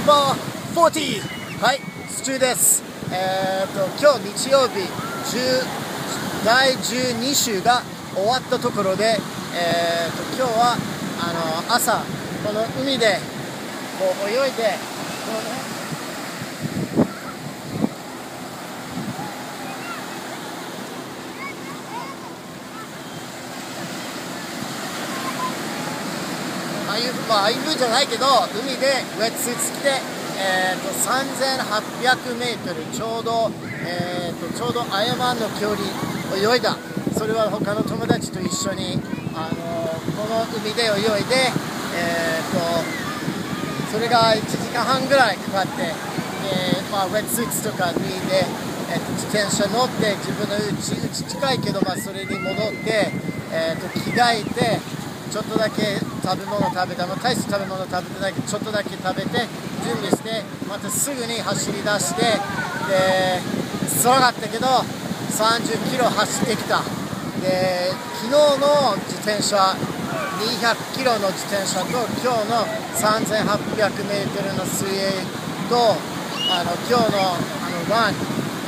スーパー40はいスチューです。えー、と今日日曜日第12週が終わったところで、えー、と今日はあの朝この海でこう泳いでこういう、まあ、あいう風じゃないけど、海でウェットスーツ着て、えーと、3800メートル、ちょうど、えーと、ちょうどアヤマンの距離泳いだ。それは他の友達と一緒に、あのこの海で泳いで、えーと、それが1時間半ぐらいかかって、でまあ、ウェットスーツとか脱いで、えー、と自転車乗って自分の家家近いけど、まあ、それに戻って、えー、と着替えてちょっとだけ食べ物食べた、まあ、大して食べ物食べてないけどちょっとだけ食べて準備してまたすぐに走り出してで辛かったけど30キロ走ってきた。で昨日の自転車200キロの自転車と今日の3800メートルの水泳とあの今日のあのラン、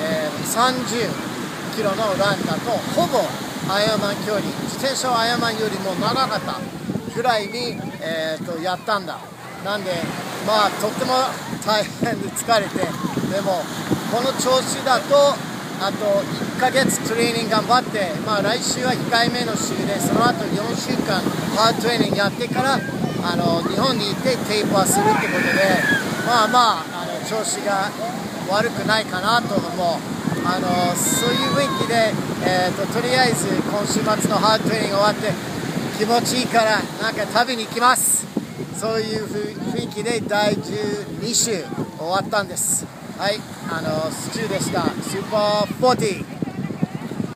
えー、30キロのランだとほぼアヤマン距離自転車はアヤマンよりも長かったぐらいに、えーと、やったんだ。なんでまあとっても大変で疲れてでもこの調子だとあと1ヶ月トレーニング頑張って、まあ、来週は控えめの週でその後4週間ハードトレーニングやってからあの日本に行ってテープはするってことでまあまああの調子が悪くないかなと思う。あのそういう雰囲気で、えーと、とりあえず今週末のハードトレーニング終わって気持ちいいからなんか食べに行きます。そういう雰囲気で第12週終わったんです。はいあのスチューでした。スーパー40